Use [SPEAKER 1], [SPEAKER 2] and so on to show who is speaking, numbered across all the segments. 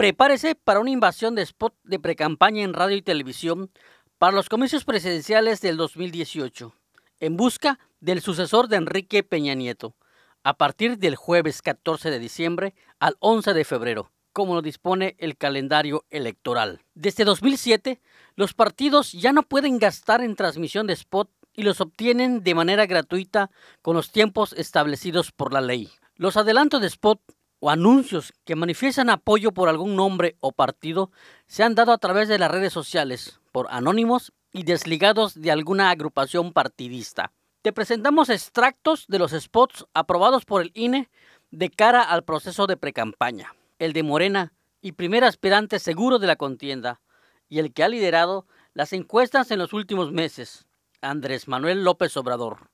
[SPEAKER 1] Prepárese para una invasión de spot de precampaña en radio y televisión para los comicios presidenciales del 2018, en busca del sucesor de Enrique Peña Nieto, a partir del jueves 14 de diciembre al 11 de febrero, como lo dispone el calendario electoral. Desde 2007, los partidos ya no pueden gastar en transmisión de spot y los obtienen de manera gratuita con los tiempos establecidos por la ley. Los adelantos de spot o anuncios que manifiestan apoyo por algún nombre o partido se han dado a través de las redes sociales, por anónimos y desligados de alguna agrupación partidista. Te presentamos extractos de los spots aprobados por el INE de cara al proceso de precampaña. El de Morena y primer aspirante seguro de la contienda, y el que ha liderado las encuestas en los últimos meses, Andrés Manuel López Obrador.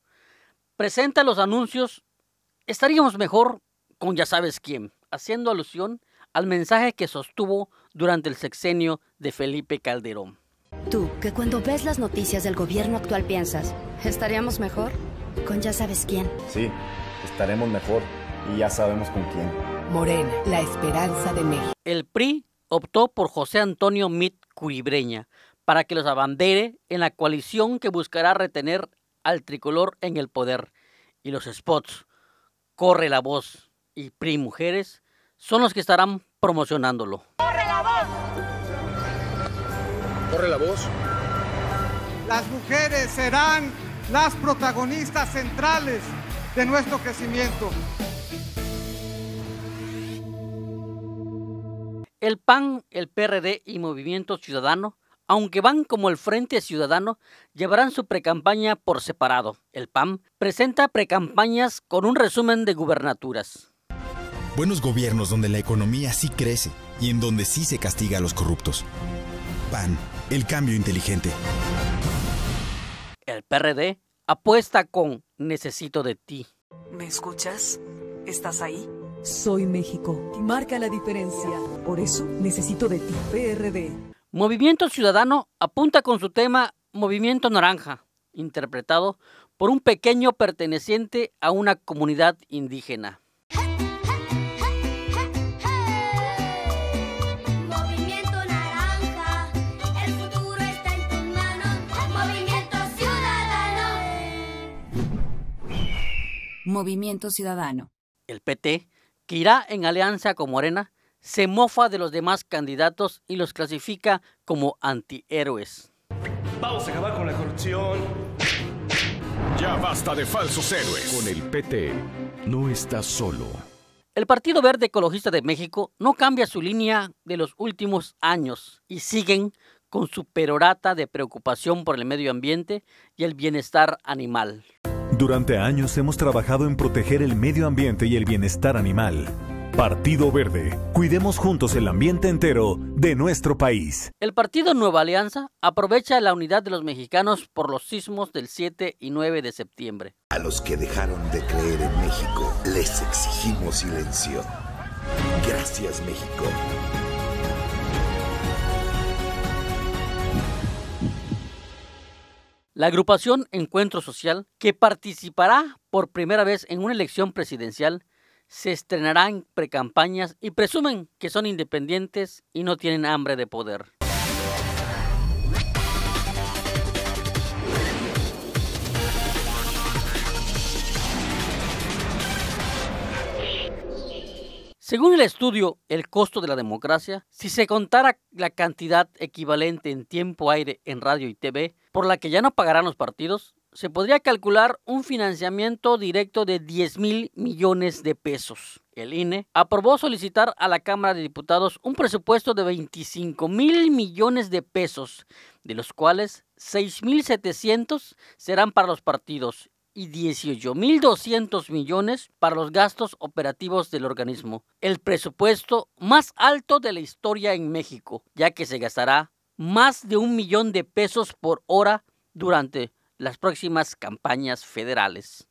[SPEAKER 1] Presenta los anuncios Estaríamos mejor con ya sabes quién, haciendo alusión al mensaje que sostuvo durante el sexenio de Felipe Calderón.
[SPEAKER 2] Tú, que cuando ves las noticias del gobierno actual piensas, ¿estaríamos mejor? Con ya sabes quién.
[SPEAKER 3] Sí, estaremos mejor y ya sabemos con quién.
[SPEAKER 4] Morena, la esperanza de México.
[SPEAKER 1] El PRI optó por José Antonio Mit Curibreña para que los abandere en la coalición que buscará retener al tricolor en el poder. Y los spots, corre la voz, y PRI Mujeres son los que estarán promocionándolo.
[SPEAKER 5] ¡Corre la voz!
[SPEAKER 6] ¡Corre la voz!
[SPEAKER 7] Las mujeres serán las protagonistas centrales de nuestro crecimiento.
[SPEAKER 1] El PAN, el PRD y Movimiento Ciudadano, aunque van como el Frente Ciudadano, llevarán su precampaña por separado. El PAN presenta precampañas con un resumen de gubernaturas.
[SPEAKER 8] Buenos gobiernos donde la economía sí crece y en donde sí se castiga a los corruptos. PAN, el cambio inteligente.
[SPEAKER 1] El PRD apuesta con Necesito de ti.
[SPEAKER 4] ¿Me escuchas? ¿Estás ahí?
[SPEAKER 9] Soy México y marca la diferencia. Por eso necesito de ti, PRD.
[SPEAKER 1] Movimiento Ciudadano apunta con su tema Movimiento Naranja, interpretado por un pequeño perteneciente a una comunidad indígena.
[SPEAKER 2] Movimiento Ciudadano.
[SPEAKER 1] El PT, que irá en alianza con Morena, se mofa de los demás candidatos y los clasifica como antihéroes.
[SPEAKER 6] Vamos a acabar con la corrupción.
[SPEAKER 10] Ya basta de falsos héroes. Con el PT no estás solo.
[SPEAKER 1] El Partido Verde Ecologista de México no cambia su línea de los últimos años y siguen con su perorata de preocupación por el medio ambiente y el bienestar animal.
[SPEAKER 11] Durante años hemos trabajado en proteger el medio ambiente y el bienestar animal. Partido Verde, cuidemos juntos el ambiente entero de nuestro país.
[SPEAKER 1] El Partido Nueva Alianza aprovecha la unidad de los mexicanos por los sismos del 7 y 9 de septiembre.
[SPEAKER 12] A los que dejaron de creer en México, les exigimos silencio. Gracias México.
[SPEAKER 1] La agrupación Encuentro Social, que participará por primera vez en una elección presidencial, se estrenará en precampañas y presumen que son independientes y no tienen hambre de poder. Según el estudio El costo de la democracia, si se contara la cantidad equivalente en tiempo aire en radio y TV, por la que ya no pagarán los partidos, se podría calcular un financiamiento directo de 10 mil millones de pesos. El INE aprobó solicitar a la Cámara de Diputados un presupuesto de 25 mil millones de pesos, de los cuales 6.700 serán para los partidos y 18.200 millones para los gastos operativos del organismo, el presupuesto más alto de la historia en México, ya que se gastará más de un millón de pesos por hora durante las próximas campañas federales.